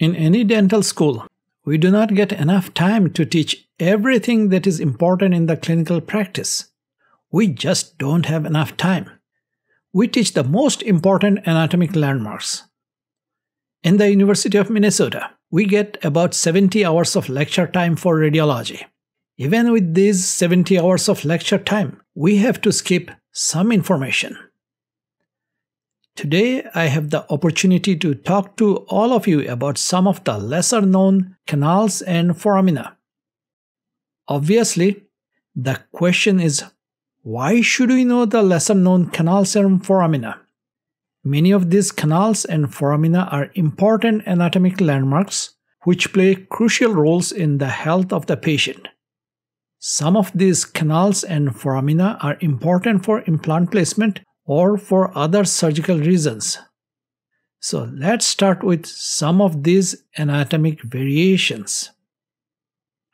In any dental school, we do not get enough time to teach everything that is important in the clinical practice. We just don't have enough time. We teach the most important anatomic landmarks. In the University of Minnesota, we get about 70 hours of lecture time for radiology. Even with these 70 hours of lecture time, we have to skip some information. Today, I have the opportunity to talk to all of you about some of the lesser known canals and foramina. Obviously, the question is why should we know the lesser known canals and foramina? Many of these canals and foramina are important anatomic landmarks which play crucial roles in the health of the patient. Some of these canals and foramina are important for implant placement or for other surgical reasons. So let's start with some of these anatomic variations.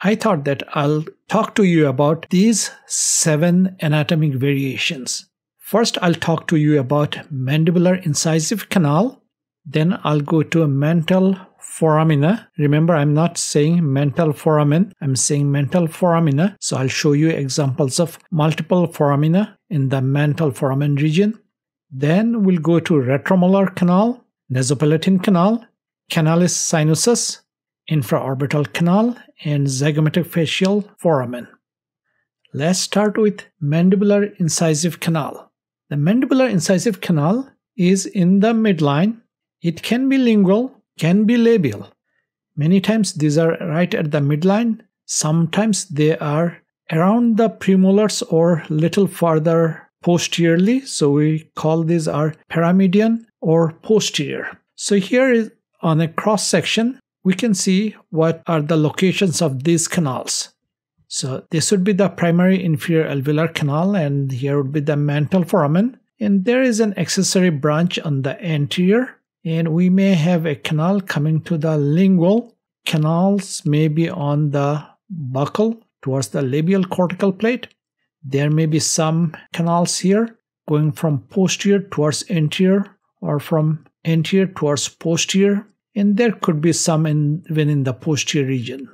I thought that I'll talk to you about these seven anatomic variations. First, I'll talk to you about mandibular incisive canal. Then I'll go to a mental foramina. Remember, I'm not saying mental foramen, I'm saying mental foramina. So I'll show you examples of multiple foramina in the mental foramen region. Then we'll go to retromolar canal, nasopalatine canal, canalis sinuosus, infraorbital canal, and zygomaticofacial foramen. Let's start with mandibular incisive canal. The mandibular incisive canal is in the midline. It can be lingual, can be labial. Many times these are right at the midline. Sometimes they are around the premolars or little farther posteriorly. So we call these are paramedian or posterior. So here is on a cross section, we can see what are the locations of these canals. So this would be the primary inferior alveolar canal and here would be the mental foramen. And there is an accessory branch on the anterior and we may have a canal coming to the lingual. Canals may be on the buccal towards the labial cortical plate. There may be some canals here going from posterior towards anterior or from anterior towards posterior and there could be some in, even in the posterior region.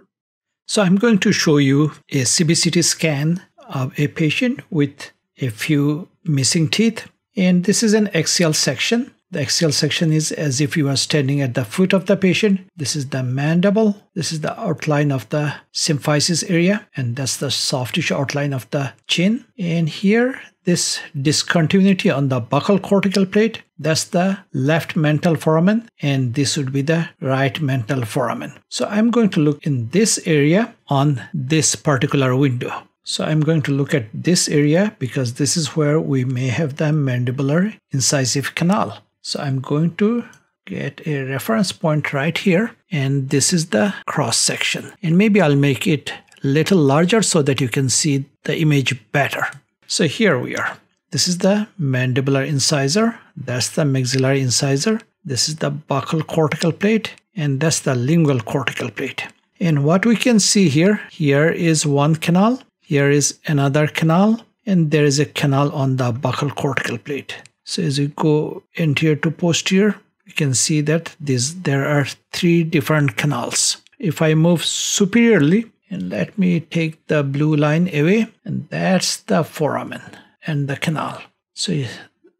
So I'm going to show you a CBCT scan of a patient with a few missing teeth and this is an axial section the axial section is as if you are standing at the foot of the patient. This is the mandible. This is the outline of the symphysis area, and that's the soft tissue outline of the chin. And here, this discontinuity on the buccal cortical plate, that's the left mental foramen, and this would be the right mental foramen. So I'm going to look in this area on this particular window. So I'm going to look at this area because this is where we may have the mandibular incisive canal. So I'm going to get a reference point right here and this is the cross section and maybe I'll make it little larger so that you can see the image better. So here we are. This is the mandibular incisor. That's the maxillary incisor. This is the buccal cortical plate and that's the lingual cortical plate. And what we can see here, here is one canal, here is another canal, and there is a canal on the buccal cortical plate. So as you go anterior to posterior, you can see that this, there are three different canals. If I move superiorly, and let me take the blue line away, and that's the foramen and the canal. So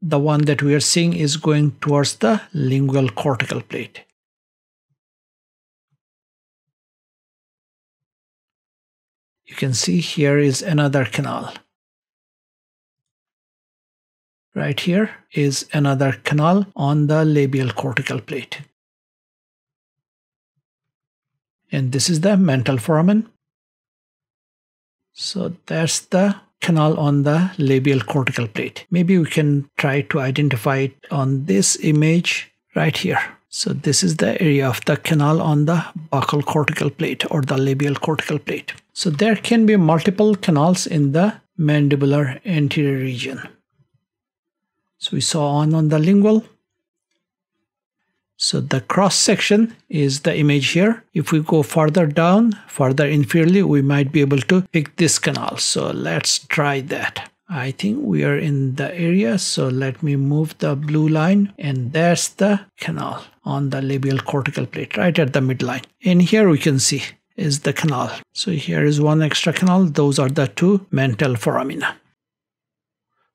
the one that we are seeing is going towards the lingual cortical plate. You can see here is another canal. Right here is another canal on the labial cortical plate. And this is the mental foramen. So that's the canal on the labial cortical plate. Maybe we can try to identify it on this image right here. So this is the area of the canal on the buccal cortical plate or the labial cortical plate. So there can be multiple canals in the mandibular anterior region. So we saw on on the lingual. So the cross section is the image here. If we go further down, further inferiorly, we might be able to pick this canal. So let's try that. I think we are in the area. So let me move the blue line and that's the canal on the labial cortical plate right at the midline. And here we can see is the canal. So here is one extra canal. Those are the two mental foramina.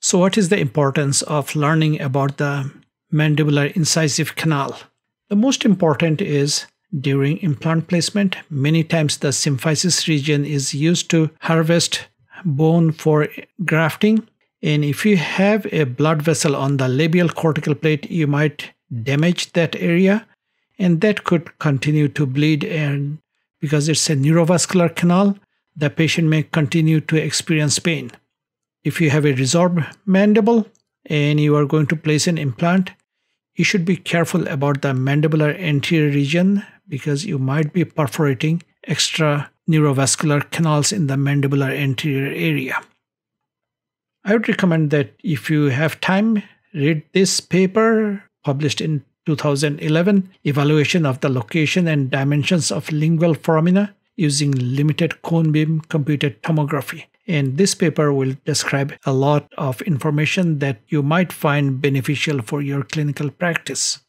So what is the importance of learning about the mandibular incisive canal? The most important is during implant placement, many times the symphysis region is used to harvest bone for grafting. And if you have a blood vessel on the labial cortical plate, you might damage that area and that could continue to bleed and because it's a neurovascular canal, the patient may continue to experience pain. If you have a resorbed mandible and you are going to place an implant, you should be careful about the mandibular anterior region because you might be perforating extra neurovascular canals in the mandibular anterior area. I would recommend that if you have time, read this paper published in 2011 Evaluation of the Location and Dimensions of Lingual Foramina using Limited Cone Beam Computed Tomography. And this paper will describe a lot of information that you might find beneficial for your clinical practice.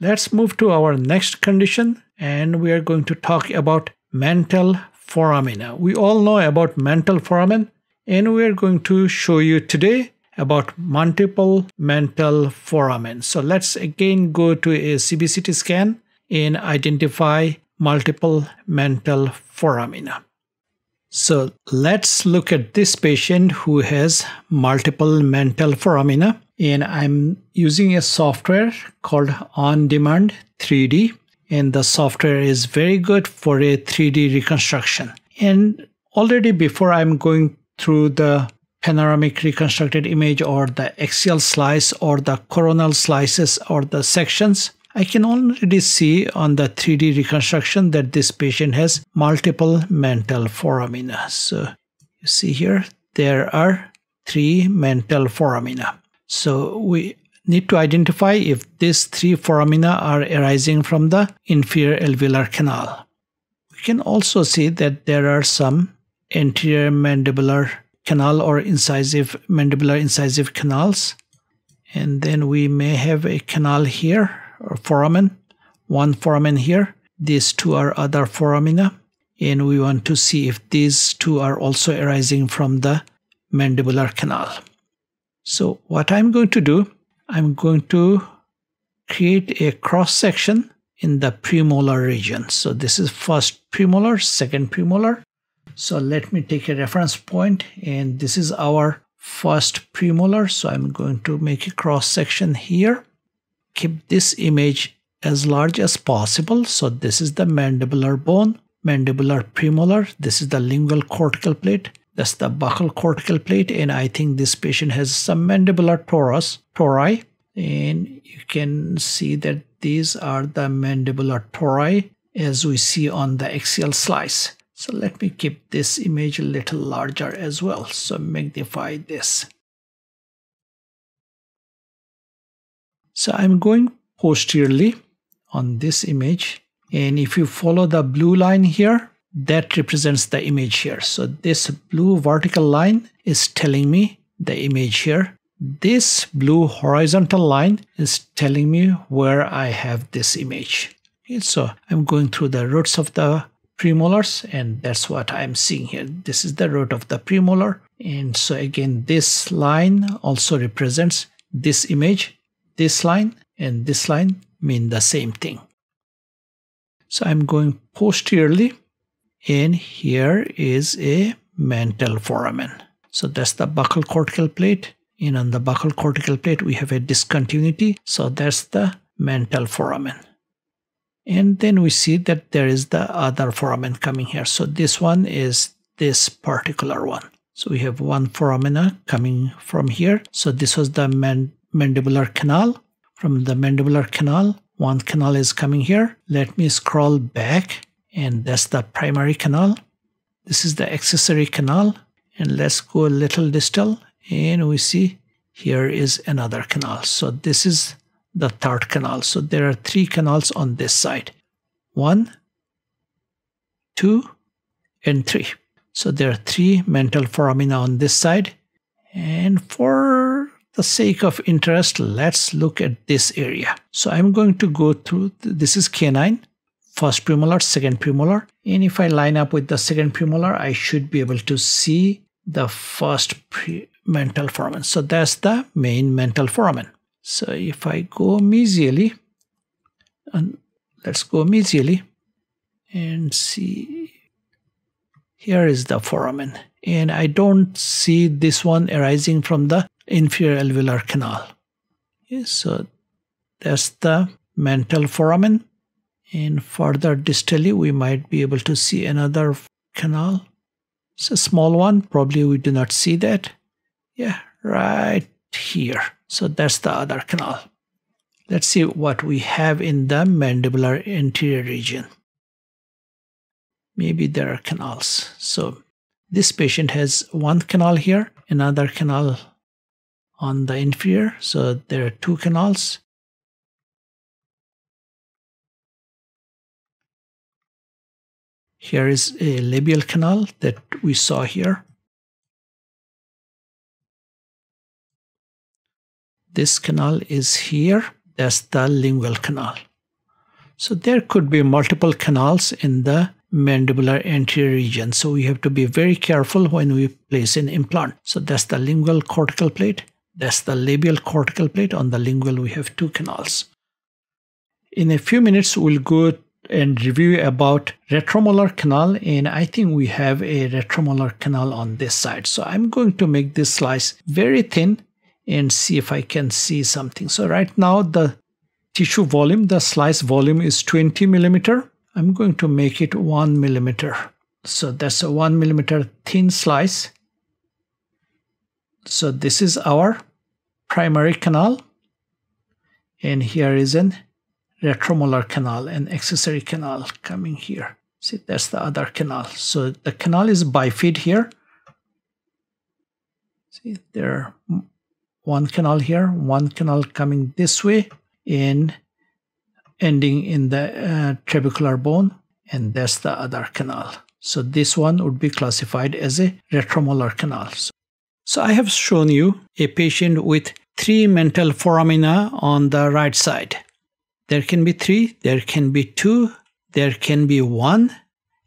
Let's move to our next condition and we are going to talk about mental foramina. We all know about mental foramen and we are going to show you today about multiple mental foramen. So let's again go to a CBCT scan and identify multiple mental foramina. So let's look at this patient who has multiple mental foramina and I'm using a software called On Demand 3D and the software is very good for a 3D reconstruction. And already before I'm going through the panoramic reconstructed image or the axial slice or the coronal slices or the sections, I can already see on the 3D reconstruction that this patient has multiple mental foramina. So you see here, there are three mental foramina. So we need to identify if these three foramina are arising from the inferior alveolar canal. We can also see that there are some anterior mandibular canal or incisive mandibular incisive canals and then we may have a canal here foramen one foramen here these two are other foramina and we want to see if these two are also arising from the mandibular canal so what i'm going to do i'm going to create a cross section in the premolar region so this is first premolar second premolar so let me take a reference point and this is our first premolar. So I'm going to make a cross section here. Keep this image as large as possible. So this is the mandibular bone, mandibular premolar. This is the lingual cortical plate. That's the buccal cortical plate. And I think this patient has some mandibular torus, tori. And you can see that these are the mandibular tori as we see on the axial slice. So let me keep this image a little larger as well. So magnify this. So I'm going posteriorly on this image. And if you follow the blue line here, that represents the image here. So this blue vertical line is telling me the image here. This blue horizontal line is telling me where I have this image. Okay, so I'm going through the roots of the premolars and that's what I'm seeing here. This is the root of the premolar and so again this line also represents this image, this line and this line mean the same thing. So I'm going posteriorly and here is a mental foramen. So that's the buccal cortical plate and on the buccal cortical plate we have a discontinuity. So that's the mental foramen. And then we see that there is the other foramen coming here. So this one is this particular one. So we have one foramina coming from here. So this was the mandibular canal from the mandibular canal one canal is coming here let me scroll back and that's the primary canal this is the accessory canal and let's go a little distal and we see here is another canal so this is the third canal. So there are three canals on this side. One, two, and three. So there are three mental foramina on this side And for the sake of interest, let's look at this area. So I'm going to go through, this is canine, first premolar, second premolar. And if I line up with the second premolar, I should be able to see the first mental foramen. So that's the main mental foramen. So if I go mesially, and let's go mesially and see, here is the foramen. And I don't see this one arising from the inferior alveolar canal. So that's the mental foramen. And further distally, we might be able to see another canal. It's a small one. Probably we do not see that. Yeah, right here. So that's the other canal. Let's see what we have in the mandibular anterior region. Maybe there are canals. So this patient has one canal here, another canal on the inferior. So there are two canals. Here is a labial canal that we saw here. This canal is here. That's the lingual canal. So there could be multiple canals in the mandibular anterior region. So we have to be very careful when we place an implant. So that's the lingual cortical plate. That's the labial cortical plate. On the lingual, we have two canals. In a few minutes, we'll go and review about retromolar canal and I think we have a retromolar canal on this side. So I'm going to make this slice very thin and see if I can see something. So right now the tissue volume, the slice volume is 20 millimeter. I'm going to make it one millimeter. So that's a one millimeter thin slice. So this is our primary canal and here is an retromolar canal and accessory canal coming here. See, that's the other canal. So the canal is bifid here. See, there one canal here, one canal coming this way and ending in the uh, trabecular bone and that's the other canal. So this one would be classified as a retromolar canal. So I have shown you a patient with three mental foramina on the right side. There can be three, there can be two, there can be one,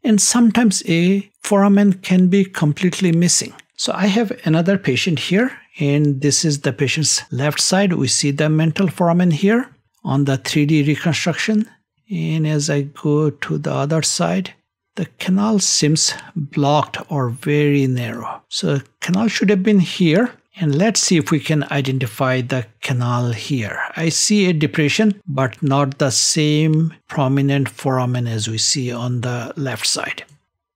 and sometimes a foramen can be completely missing. So I have another patient here, and this is the patient's left side. We see the mental foramen here on the 3D reconstruction. And as I go to the other side, the canal seems blocked or very narrow. So canal should have been here and let's see if we can identify the canal here. I see a depression, but not the same prominent foramen as we see on the left side.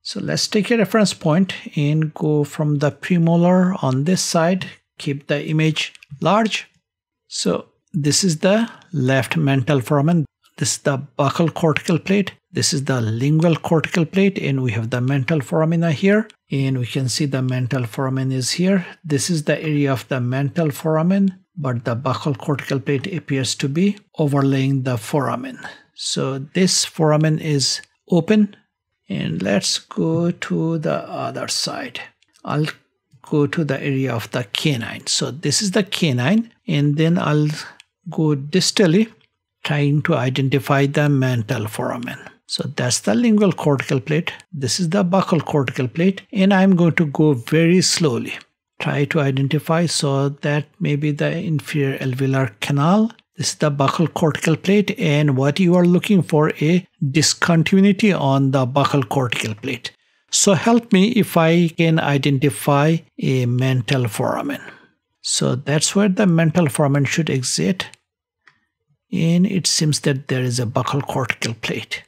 So let's take a reference point and go from the premolar on this side, keep the image large. So this is the left mental foramen. This is the buccal cortical plate. This is the lingual cortical plate and we have the mental foramina here and we can see the mental foramen is here. This is the area of the mental foramen but the buccal cortical plate appears to be overlaying the foramen. So this foramen is open and let's go to the other side. I'll go to the area of the canine. So this is the canine and then I'll go distally trying to identify the mental foramen. So that's the lingual cortical plate. This is the buccal cortical plate. And I'm going to go very slowly. Try to identify so that maybe the inferior alveolar canal. This is the buccal cortical plate and what you are looking for a discontinuity on the buccal cortical plate. So help me if I can identify a mental foramen. So that's where the mental foramen should exit. And it seems that there is a buccal cortical plate.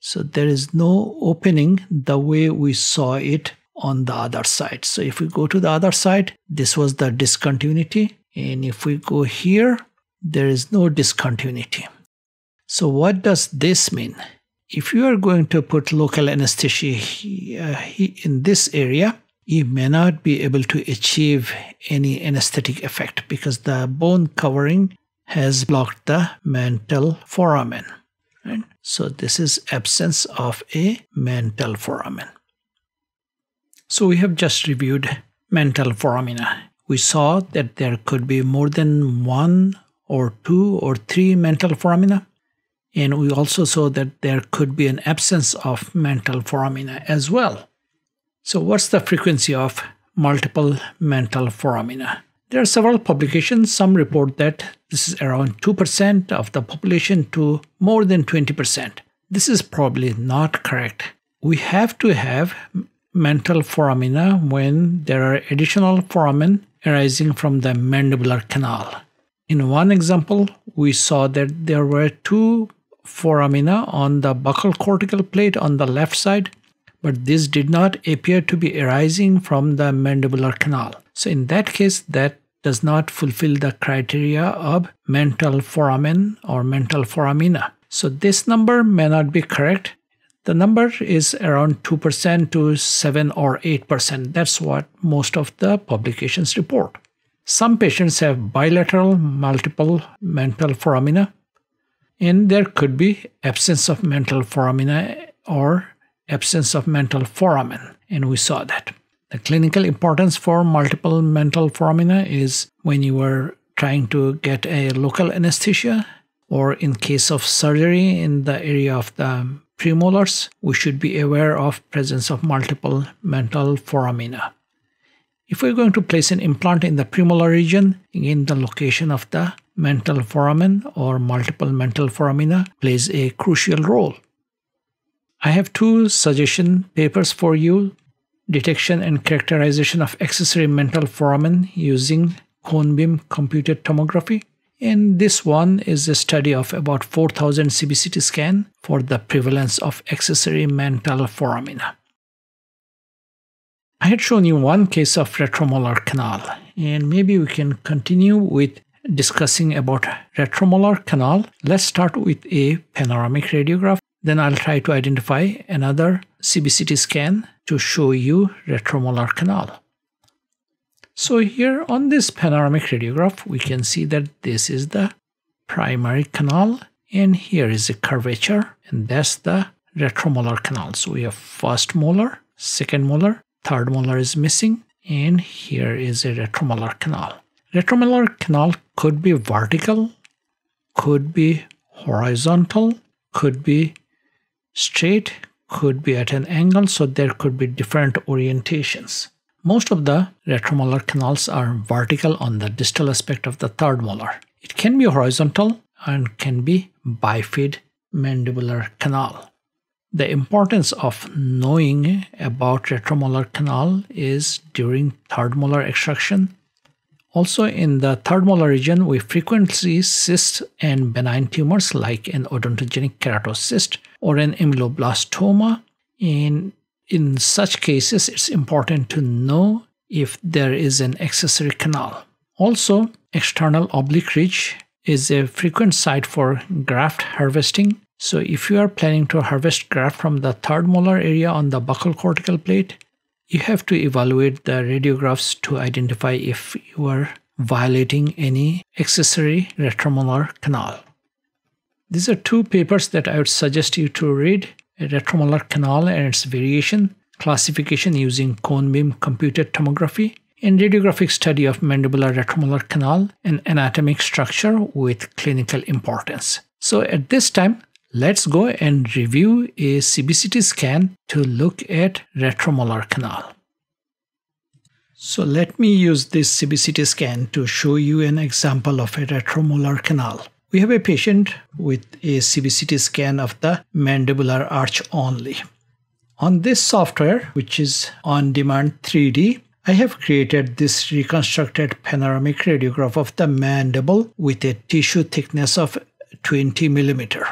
So there is no opening the way we saw it on the other side. So if we go to the other side, this was the discontinuity. And if we go here, there is no discontinuity. So what does this mean? If you are going to put local anesthesia uh, in this area, you may not be able to achieve any anesthetic effect because the bone covering has blocked the mental foramen. Right? So this is absence of a mental foramen. So we have just reviewed mental foramina. we saw that there could be more than one or two or three mental foramina. And we also saw that there could be an absence of mental foramina as well. So, what's the frequency of multiple mental foramina? There are several publications. Some report that this is around 2% of the population to more than 20%. This is probably not correct. We have to have mental foramina when there are additional foramen arising from the mandibular canal. In one example, we saw that there were two foramina on the buccal cortical plate on the left side, but this did not appear to be arising from the mandibular canal. So in that case, that does not fulfill the criteria of mental foramen or mental foramina. So this number may not be correct. The number is around 2% to 7 or 8%. That's what most of the publications report. Some patients have bilateral multiple mental foramina, and there could be absence of mental foramina or absence of mental foramen, and we saw that. The clinical importance for multiple mental foramina is when you are trying to get a local anesthesia or in case of surgery in the area of the premolars, we should be aware of presence of multiple mental foramina. If we're going to place an implant in the premolar region, again the location of the mental foramen or multiple mental foramina plays a crucial role. I have two suggestion papers for you detection and characterization of accessory mental foramen using cone beam computed tomography. And this one is a study of about 4000 CBCT scan for the prevalence of accessory mental foramina. I had shown you one case of retromolar canal, and maybe we can continue with discussing about retromolar canal. Let's start with a panoramic radiograph. Then I'll try to identify another CBCT scan to show you retromolar canal. So here on this panoramic radiograph, we can see that this is the primary canal and here is a curvature and that's the retromolar canal. So we have first molar, second molar, third molar is missing and here is a retromolar canal. Retromolar canal could be vertical, could be horizontal, could be straight, could be at an angle, so there could be different orientations. Most of the retromolar canals are vertical on the distal aspect of the third molar. It can be horizontal and can be bifid mandibular canal. The importance of knowing about retromolar canal is during third molar extraction. Also in the third molar region, we frequently see cysts and benign tumors like an odontogenic keratocyst or an ameloblastoma. In, in such cases, it's important to know if there is an accessory canal. Also, external oblique ridge is a frequent site for graft harvesting. So if you are planning to harvest graft from the third molar area on the buccal cortical plate, you have to evaluate the radiographs to identify if you are violating any accessory retromolar canal. These are two papers that I would suggest you to read a retromolar canal and its variation, classification using cone beam computed tomography, and radiographic study of mandibular retromolar canal and anatomic structure with clinical importance. So at this time, let's go and review a CBCT scan to look at retromolar canal. So let me use this CBCT scan to show you an example of a retromolar canal. We have a patient with a CBCT scan of the mandibular arch only. On this software, which is on demand 3D, I have created this reconstructed panoramic radiograph of the mandible with a tissue thickness of 20 millimeter.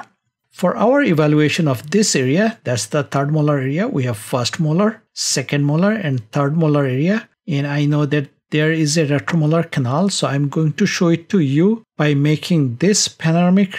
For our evaluation of this area, that's the third molar area, we have first molar, second molar, and third molar area. And I know that there is a retromolar canal. So I'm going to show it to you by making this panoramic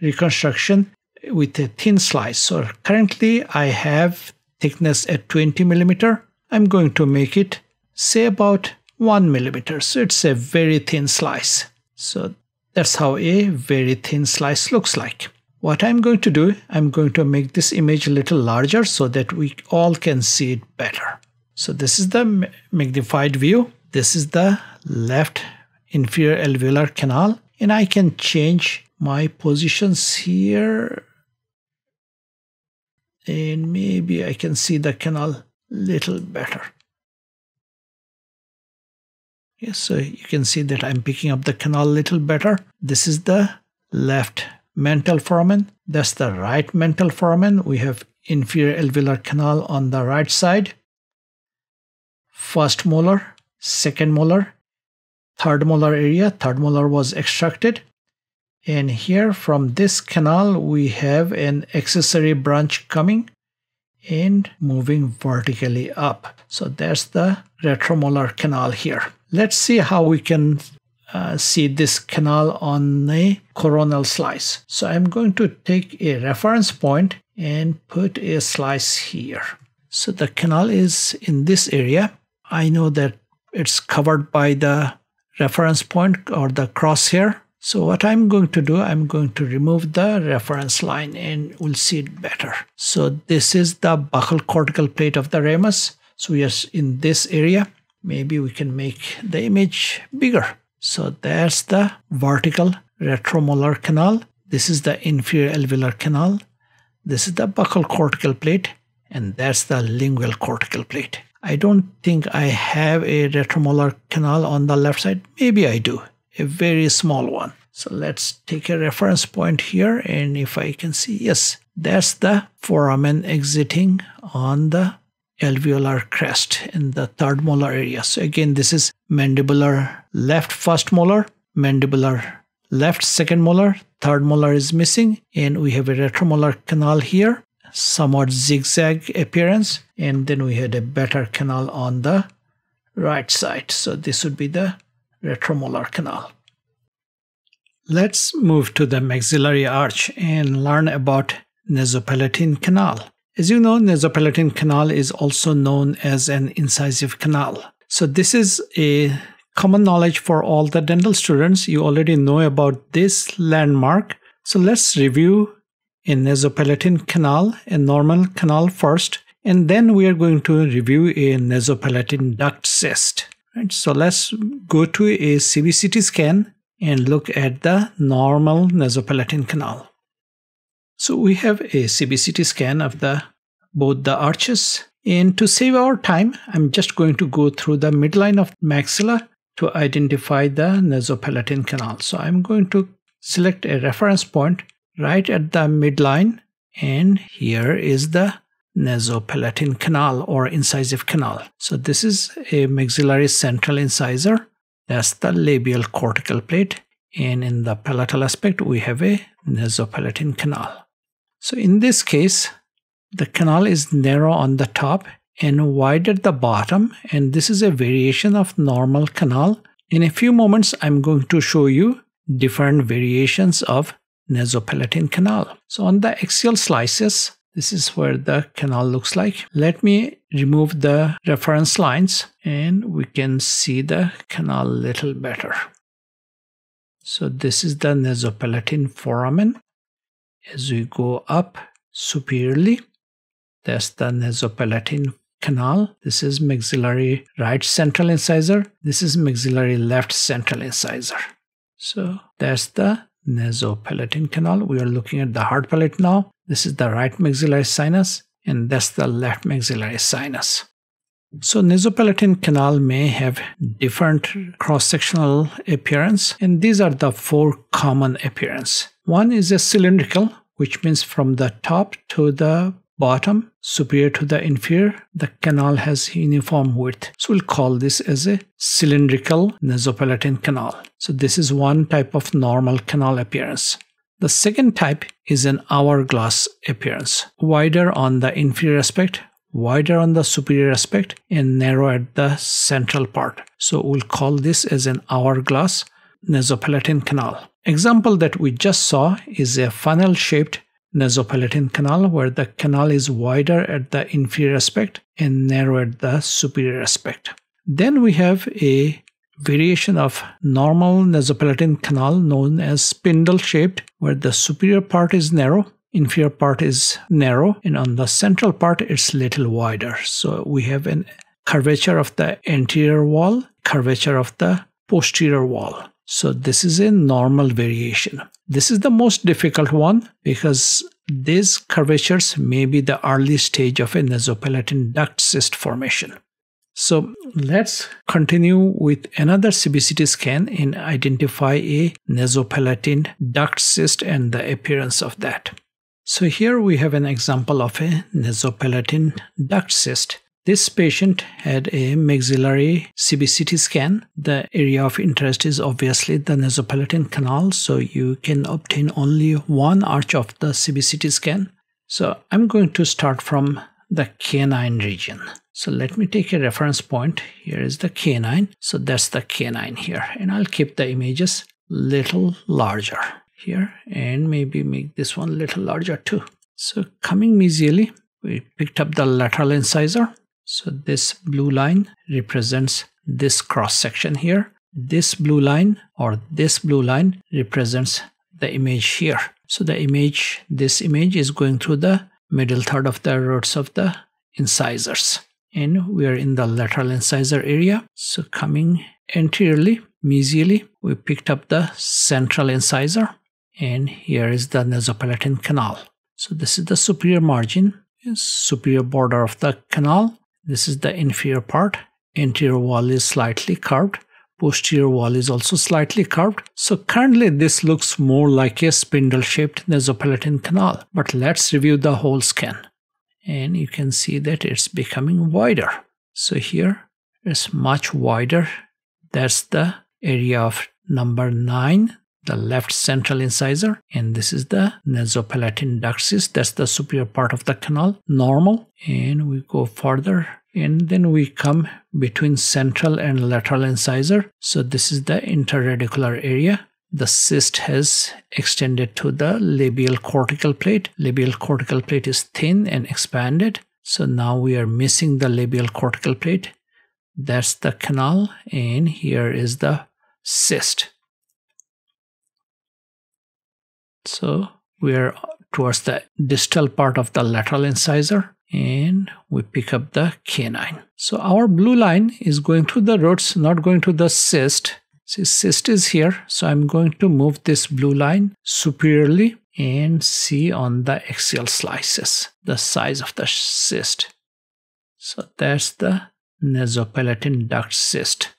reconstruction with a thin slice. So currently I have thickness at 20 millimeter. I'm going to make it say about 1 millimeter. So it's a very thin slice. So that's how a very thin slice looks like. What I'm going to do, I'm going to make this image a little larger so that we all can see it better. So this is the magnified view this is the left inferior alveolar canal and I can change my positions here and maybe I can see the canal little better. Yes, so you can see that I'm picking up the canal little better. This is the left mental foramen. That's the right mental foramen. We have inferior alveolar canal on the right side. First molar, second molar, third molar area. Third molar was extracted. And here from this canal, we have an accessory branch coming and moving vertically up. So that's the retromolar canal here. Let's see how we can uh, see this canal on a coronal slice. So I'm going to take a reference point and put a slice here. So the canal is in this area. I know that it's covered by the reference point or the crosshair. So what I'm going to do, I'm going to remove the reference line and we'll see it better. So this is the buccal cortical plate of the ramus. So are in this area. Maybe we can make the image bigger. So there's the vertical retromolar canal. This is the inferior alveolar canal. This is the buccal cortical plate and that's the lingual cortical plate. I don't think I have a retromolar canal on the left side. Maybe I do, a very small one. So let's take a reference point here and if I can see, yes, that's the foramen exiting on the alveolar crest in the third molar area. So again, this is mandibular left first molar, mandibular left second molar, third molar is missing, and we have a retromolar canal here, somewhat zigzag appearance, and then we had a better canal on the right side. So this would be the retromolar canal. Let's move to the maxillary arch and learn about nasopalatine canal. As you know, nasopalatine canal is also known as an incisive canal. So this is a common knowledge for all the dental students. You already know about this landmark. So let's review a nasopalatine canal, a normal canal first, and then we are going to review a nasopalatine duct cyst. Right, so let's go to a CBCT scan and look at the normal nasopalatine canal. So we have a CBCT scan of the both the arches. And to save our time, I'm just going to go through the midline of maxilla to identify the nasopalatine canal. So I'm going to select a reference point right at the midline and here is the nasopalatine canal or incisive canal. So this is a maxillary central incisor. That's the labial cortical plate. And in the palatal aspect, we have a nasopalatine canal. So in this case, the canal is narrow on the top and wide at the bottom and this is a variation of normal canal. In a few moments I'm going to show you different variations of nasopalatine canal. So on the axial slices, this is where the canal looks like. Let me remove the reference lines and we can see the canal a little better. So this is the nasopalatine foramen as we go up superiorly. That's the nasopalatine canal. This is maxillary right central incisor. This is maxillary left central incisor. So that's the nasopalatine canal. We are looking at the hard palate now. This is the right maxillary sinus and that's the left maxillary sinus. So nasopalatine canal may have different cross-sectional appearance and these are the four common appearance. One is a cylindrical which means from the top to the bottom superior to the inferior the canal has uniform width. So we'll call this as a cylindrical nasopalatine canal. So this is one type of normal canal appearance. The second type is an hourglass appearance wider on the inferior aspect wider on the superior aspect and narrow at the central part. So we'll call this as an hourglass nasopalatine canal. Example that we just saw is a funnel shaped nasopalatine canal where the canal is wider at the inferior aspect and narrow at the superior aspect. Then we have a variation of normal nasopalatine canal known as spindle shaped where the superior part is narrow inferior part is narrow and on the central part it's little wider so we have an curvature of the anterior wall curvature of the posterior wall. So this is a normal variation. This is the most difficult one because these curvatures may be the early stage of a nasopalatal duct cyst formation. So let's continue with another CBCT scan and identify a nasopalatal duct cyst and the appearance of that. So here we have an example of a nasopalatal duct cyst. This patient had a maxillary CBCT scan. The area of interest is obviously the nasopalatal canal, so you can obtain only one arch of the CBCT scan. So I'm going to start from the canine region. So let me take a reference point. Here is the canine. So that's the canine here. And I'll keep the images little larger here and maybe make this one little larger too. So coming mesially, we picked up the lateral incisor so this blue line represents this cross section here. This blue line or this blue line represents the image here. So the image, this image is going through the middle third of the roots of the incisors. And we are in the lateral incisor area. So coming anteriorly, mesially, we picked up the central incisor. And here is the nasopalatal canal. So this is the superior margin, superior border of the canal this is the inferior part. Anterior wall is slightly curved. Posterior wall is also slightly curved. So currently this looks more like a spindle-shaped nasopalatal canal. But let's review the whole scan. And you can see that it's becoming wider. So here it's much wider. That's the area of number 9 the left central incisor and this is the nasopalatal duct cyst that's the superior part of the canal normal. And we go further and then we come between central and lateral incisor. So this is the interradicular area. The cyst has extended to the labial cortical plate. Labial cortical plate is thin and expanded. So now we are missing the labial cortical plate. That's the canal and here is the cyst So we are towards the distal part of the lateral incisor and we pick up the canine. So our blue line is going through the roots, not going to the cyst. See, cyst is here. So I'm going to move this blue line superiorly and see on the axial slices the size of the cyst. So that's the nasopalatal duct cyst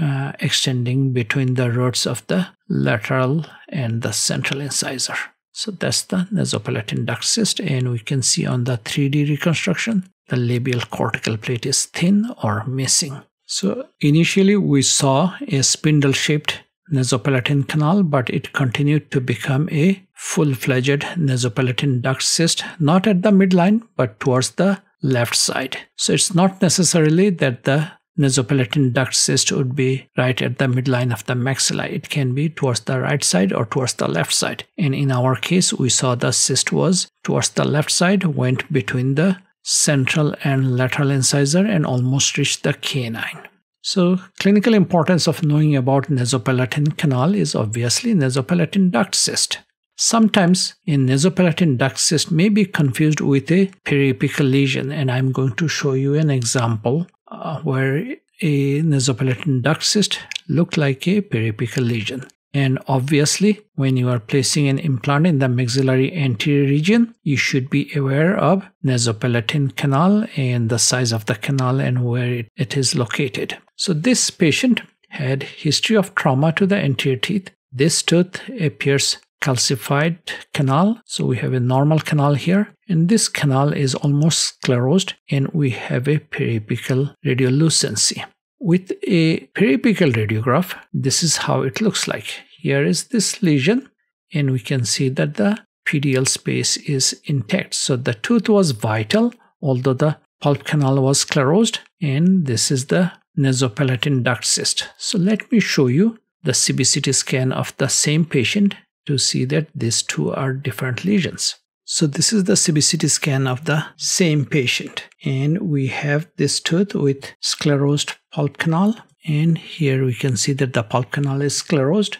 uh, extending between the roots of the lateral and the central incisor. So that's the nasopalatal duct cyst and we can see on the 3D reconstruction the labial cortical plate is thin or missing. So initially we saw a spindle-shaped nasopalatal canal but it continued to become a full-fledged nasopalatal duct cyst not at the midline but towards the left side. So it's not necessarily that the nasopalatal duct cyst would be right at the midline of the maxilla. It can be towards the right side or towards the left side. And in our case, we saw the cyst was towards the left side, went between the central and lateral incisor and almost reached the canine. So, clinical importance of knowing about nasopalatal canal is obviously nasopalatal duct cyst. Sometimes a nasopalatal duct cyst may be confused with a periapical lesion and I'm going to show you an example uh, where a nasopalatal duct cyst looked like a periapical lesion. And obviously, when you are placing an implant in the maxillary anterior region, you should be aware of nasopalatal canal and the size of the canal and where it, it is located. So this patient had history of trauma to the anterior teeth. This tooth appears calcified canal. So we have a normal canal here and this canal is almost sclerosed and we have a periapical radiolucency. With a periapical radiograph, this is how it looks like. Here is this lesion and we can see that the PDL space is intact. So the tooth was vital although the pulp canal was sclerosed and this is the nasopalatine duct cyst. So let me show you the CBCT scan of the same patient to see that these two are different lesions. So this is the CBCT scan of the same patient and we have this tooth with sclerosed pulp canal and here we can see that the pulp canal is sclerosed.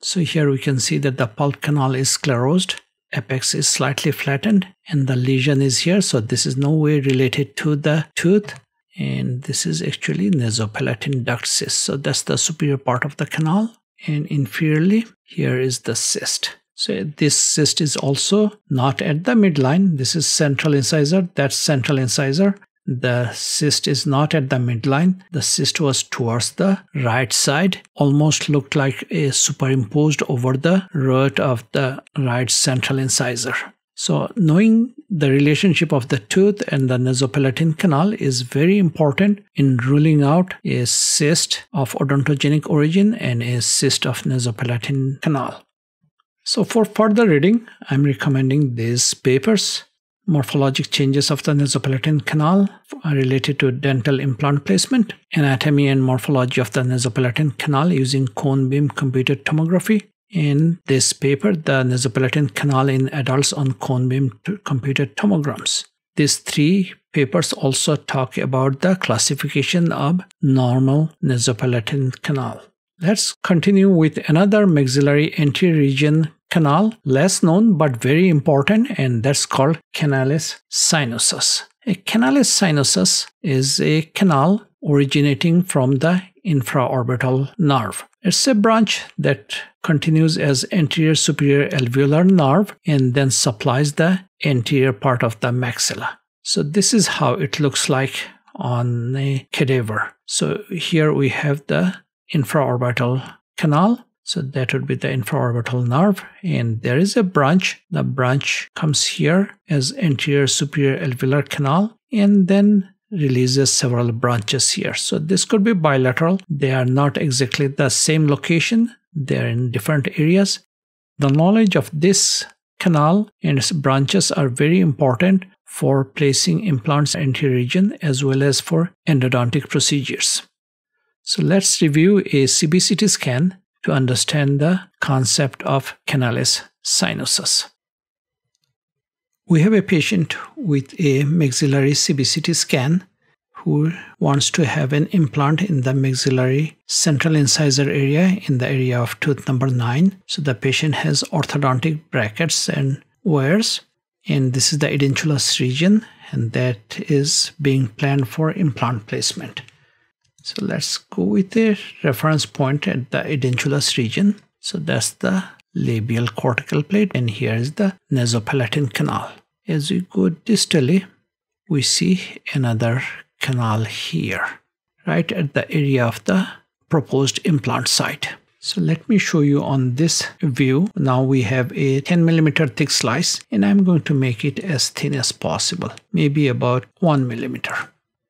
So here we can see that the pulp canal is sclerosed apex is slightly flattened and the lesion is here. So this is no way related to the tooth. And this is actually nasopalatine duct cyst. So that's the superior part of the canal. And inferiorly, here is the cyst. So this cyst is also not at the midline. This is central incisor. That's central incisor. The cyst is not at the midline. The cyst was towards the right side, almost looked like a superimposed over the root of the right central incisor. So knowing the relationship of the tooth and the nasopalatine canal is very important in ruling out a cyst of odontogenic origin and a cyst of nasopalatine canal. So for further reading, I'm recommending these papers. Morphologic changes of the nasopalatine canal related to dental implant placement, anatomy and morphology of the nasopalatine canal using cone beam computed tomography. In this paper, the nasopalatine canal in adults on cone beam computed tomograms. These three papers also talk about the classification of normal nasopalatine canal. Let's continue with another maxillary anterior region canal, less known but very important, and that's called canalis sinuosus. A canalis sinuosus is a canal originating from the infraorbital nerve. It's a branch that continues as anterior superior alveolar nerve and then supplies the anterior part of the maxilla. So this is how it looks like on a cadaver. So here we have the infraorbital canal so that would be the infraorbital nerve. And there is a branch. The branch comes here as anterior superior alveolar canal and then releases several branches here. So this could be bilateral. They are not exactly the same location. They're in different areas. The knowledge of this canal and its branches are very important for placing implants in the anterior region as well as for endodontic procedures. So let's review a CBCT scan to understand the concept of canalis sinuosus. We have a patient with a maxillary CBCT scan who wants to have an implant in the maxillary central incisor area in the area of tooth number 9. So the patient has orthodontic brackets and wires and this is the edentulous region and that is being planned for implant placement. So let's go with the reference point at the edentulous region. So that's the labial cortical plate and here is the nasopalatine canal. As we go distally, we see another canal here, right at the area of the proposed implant site. So let me show you on this view. Now we have a 10 millimeter thick slice and I'm going to make it as thin as possible, maybe about 1 millimeter.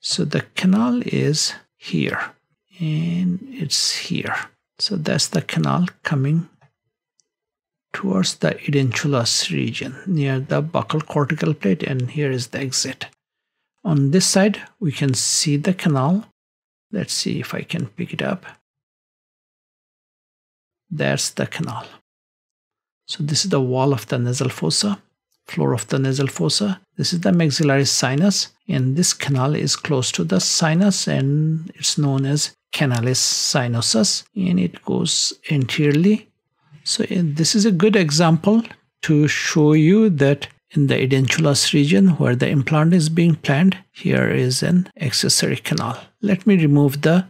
So the canal is here and it's here so that's the canal coming towards the edentulous region near the buccal cortical plate and here is the exit on this side we can see the canal let's see if I can pick it up There's the canal so this is the wall of the nasal fossa floor of the nasal fossa. This is the maxillary sinus and this canal is close to the sinus and it's known as canalis sinuosus and it goes anteriorly. So this is a good example to show you that in the edentulous region where the implant is being planned, here is an accessory canal. Let me remove the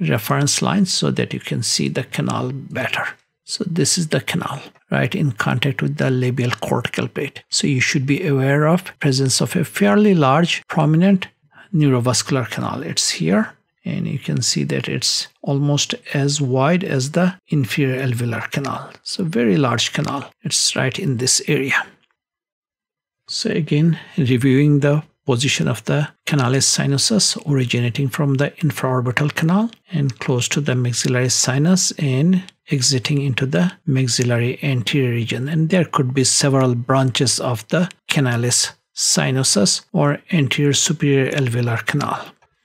reference line so that you can see the canal better. So this is the canal, right, in contact with the labial cortical plate. So you should be aware of presence of a fairly large, prominent neurovascular canal. It's here, and you can see that it's almost as wide as the inferior alveolar canal. So very large canal. It's right in this area. So again, reviewing the position of the canalis sinuosus originating from the infraorbital canal and close to the maxillary sinus and exiting into the maxillary anterior region and there could be several branches of the canalis sinuosus or anterior superior alveolar canal.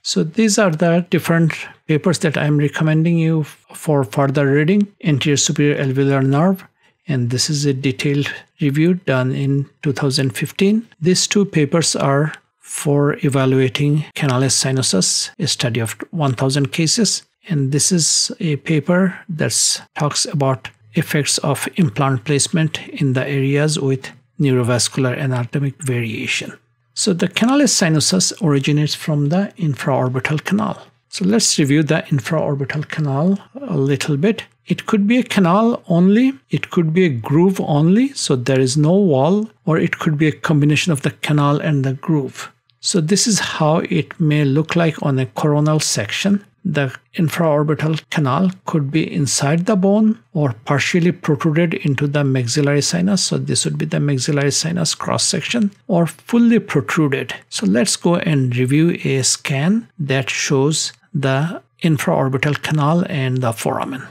So these are the different papers that I'm recommending you for further reading. Anterior superior alveolar nerve and this is a detailed review done in 2015. These two papers are for evaluating canalis sinuosus, a study of 1000 cases. And this is a paper that talks about effects of implant placement in the areas with neurovascular anatomic variation. So the canalis sinuosus originates from the infraorbital canal. So let's review the infraorbital canal a little bit. It could be a canal only, it could be a groove only, so there is no wall, or it could be a combination of the canal and the groove. So this is how it may look like on a coronal section. The infraorbital canal could be inside the bone or partially protruded into the maxillary sinus. So this would be the maxillary sinus cross section or fully protruded. So let's go and review a scan that shows the infraorbital canal and the foramen.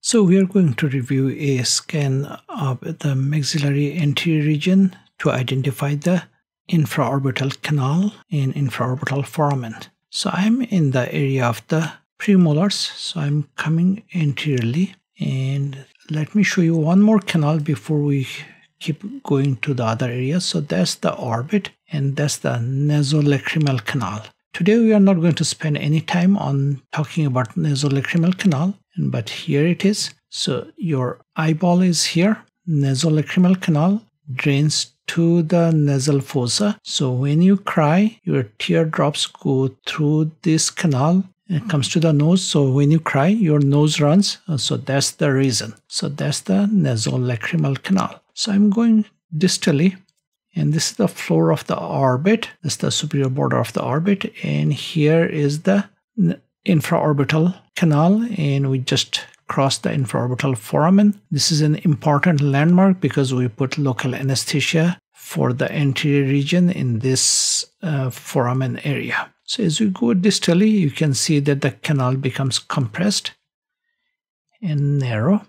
So we are going to review a scan of the maxillary anterior region to identify the infraorbital canal and infraorbital foramen. So I'm in the area of the premolars. So I'm coming anteriorly and let me show you one more canal before we keep going to the other areas. So that's the orbit and that's the nasolacrimal canal. Today we are not going to spend any time on talking about nasolacrimal canal, but here it is. So your eyeball is here. Nasolacrimal canal drains to the nasal fossa. So when you cry, your teardrops go through this canal and comes to the nose. So when you cry, your nose runs. Uh, so that's the reason. So that's the nasal nasolacrimal canal. So I'm going distally and this is the floor of the orbit. This is the superior border of the orbit. And here is the infraorbital canal. And we just across the infraorbital foramen. This is an important landmark because we put local anesthesia for the anterior region in this uh, foramen area. So as we go distally, you can see that the canal becomes compressed and narrow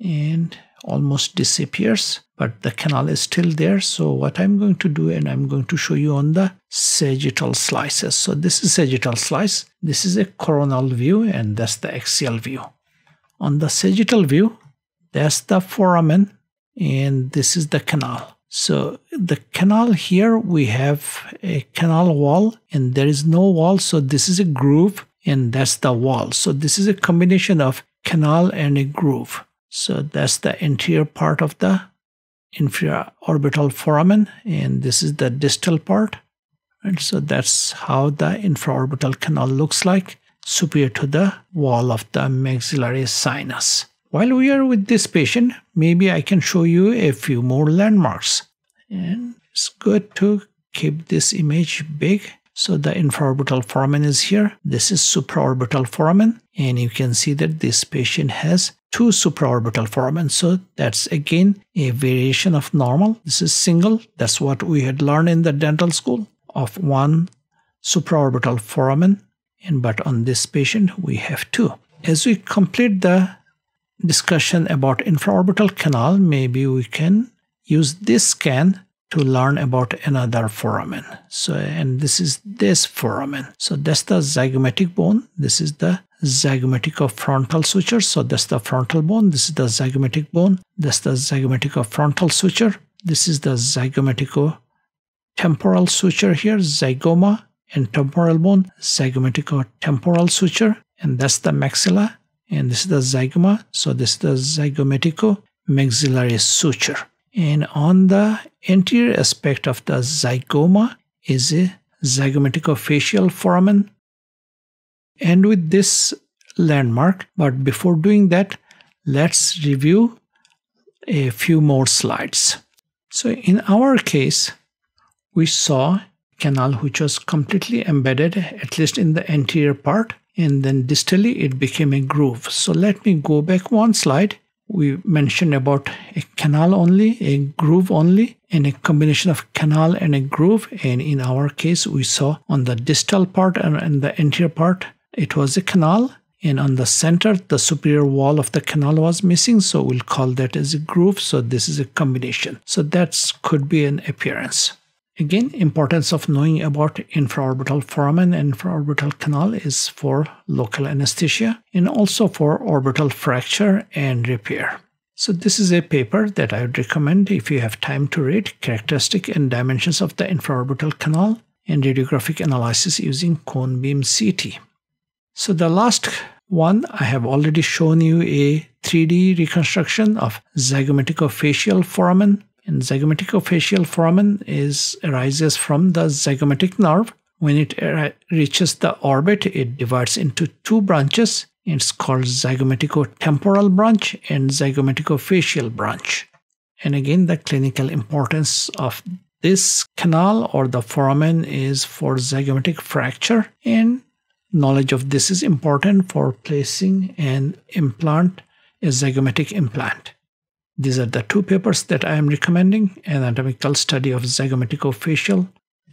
and almost disappears but the canal is still there. So what i'm going to do and i'm going to show you on the sagittal slices. So this is sagittal slice. This is a coronal view and that's the axial view. On the sagittal view that's the foramen and this is the canal. So the canal here we have a canal wall and there is no wall so this is a groove and that's the wall. So this is a combination of canal and a groove. So that's the anterior part of the inferior orbital foramen and this is the distal part. And so that's how the infraorbital canal looks like superior to the wall of the maxillary sinus. While we are with this patient, maybe I can show you a few more landmarks. And it's good to keep this image big. So the infraorbital foramen is here. This is supraorbital foramen. And you can see that this patient has two supraorbital foramen. So that's again a variation of normal. This is single. That's what we had learned in the dental school of one supraorbital foramen. And but on this patient, we have two. As we complete the discussion about infraorbital canal, maybe we can use this scan to learn about another foramen. So, and this is this foramen. So that's the zygomatic bone. This is the zygomatico-frontal suture. So that's the frontal bone. This is the zygomatic bone. That's the zygomatico-frontal suture. This is the zygomatico-temporal suture here, zygoma and temporal bone, zygomatico-temporal suture. And that's the maxilla. And this is the zygoma. So this is the zygomatico-maxillary suture. And on the anterior aspect of the zygoma is a zygomatico-facial foramen And with this landmark. But before doing that, let's review a few more slides. So in our case, we saw canal which was completely embedded, at least in the anterior part, and then distally it became a groove. So let me go back one slide. We mentioned about a canal only, a groove only, and a combination of canal and a groove. And in our case, we saw on the distal part and the anterior part, it was a canal. And on the center the superior wall of the canal was missing. So we'll call that as a groove. So this is a combination. So that could be an appearance again importance of knowing about infraorbital foramen and infraorbital canal is for local anesthesia and also for orbital fracture and repair so this is a paper that I would recommend if you have time to read characteristic and dimensions of the infraorbital canal and radiographic analysis using cone beam CT. So the last One, I have already shown you a 3D reconstruction of zygomaticofacial foramen. And zygomaticofacial foramen is arises from the zygomatic nerve. When it reaches the orbit, it divides into two branches. It's called zygomaticotemporal branch and zygomaticofacial branch. And again, the clinical importance of this canal or the foramen is for zygomatic fracture and knowledge of this is important for placing an implant, a zygomatic implant. These are the two papers that I am recommending, anatomical study of zygomaticofacial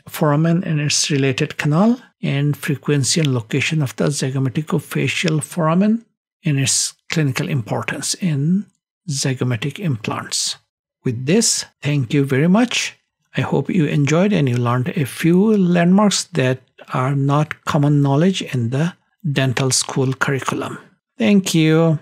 foramen and its related canal and frequency and location of the zygomaticofacial foramen and its clinical importance in zygomatic implants. With this, thank you very much. I hope you enjoyed and you learned a few landmarks that are not common knowledge in the dental school curriculum. Thank you.